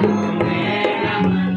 Rama